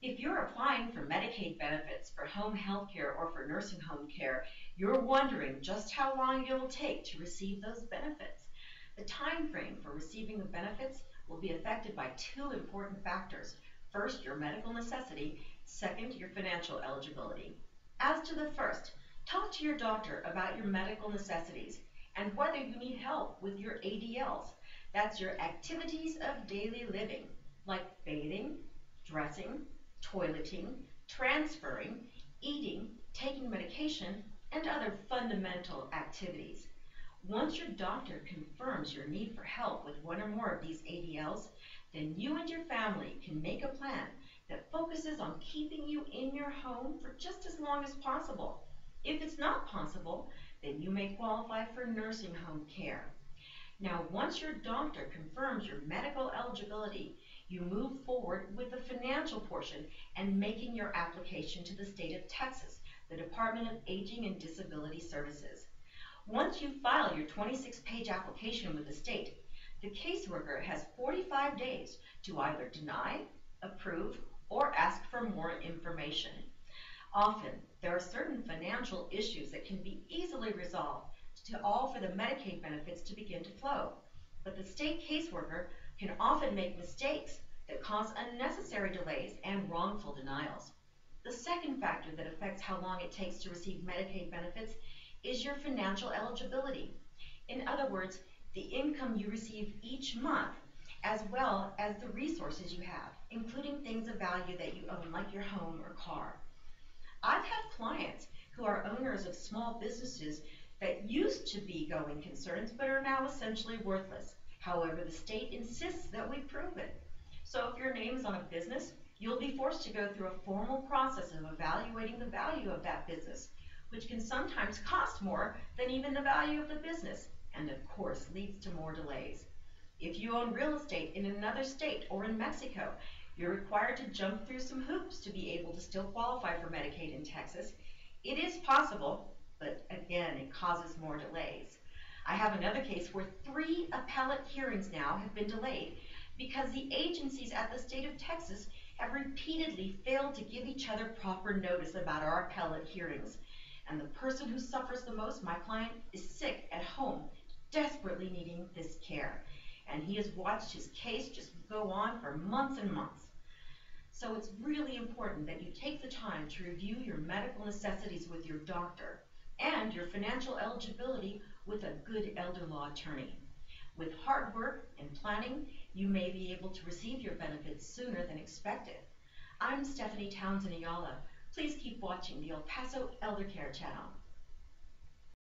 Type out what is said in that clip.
If you're applying for Medicaid benefits for home health care or for nursing home care, you're wondering just how long it will take to receive those benefits. The time frame for receiving the benefits will be affected by two important factors. First, your medical necessity. Second, your financial eligibility. As to the first, talk to your doctor about your medical necessities and whether you need help with your ADLs. That's your activities of daily living, like bathing, dressing, toileting, transferring, eating, taking medication, and other fundamental activities. Once your doctor confirms your need for help with one or more of these ADLs, then you and your family can make a plan that focuses on keeping you in your home for just as long as possible. If it's not possible, then you may qualify for nursing home care. Now, once your doctor confirms your medical eligibility, you move forward with the financial portion and making your application to the state of Texas, the Department of Aging and Disability Services. Once you file your 26-page application with the state, the caseworker has 45 days to either deny, approve, or ask for more information. Often, there are certain financial issues that can be easily resolved to all for the Medicaid benefits to begin to flow. But the state caseworker can often make mistakes that cause unnecessary delays and wrongful denials. The second factor that affects how long it takes to receive Medicaid benefits is your financial eligibility. In other words, the income you receive each month, as well as the resources you have, including things of value that you own, like your home or car. I've had clients who are owners of small businesses that used to be going concerns but are now essentially worthless. However, the state insists that we prove it. So if your name is on a business, you'll be forced to go through a formal process of evaluating the value of that business, which can sometimes cost more than even the value of the business, and of course leads to more delays. If you own real estate in another state or in Mexico, you're required to jump through some hoops to be able to still qualify for Medicaid in Texas. It is possible, but again, it causes more delays. I have another case where three appellate hearings now have been delayed because the agencies at the state of Texas have repeatedly failed to give each other proper notice about our appellate hearings. And the person who suffers the most, my client, is sick at home, desperately needing this care. And he has watched his case just go on for months and months. So it's really important that you take the time to review your medical necessities with your doctor and your financial eligibility with a good elder law attorney. With hard work and planning, you may be able to receive your benefits sooner than expected. I'm Stephanie Townsend Ayala. Please keep watching the El Paso Elder Care channel.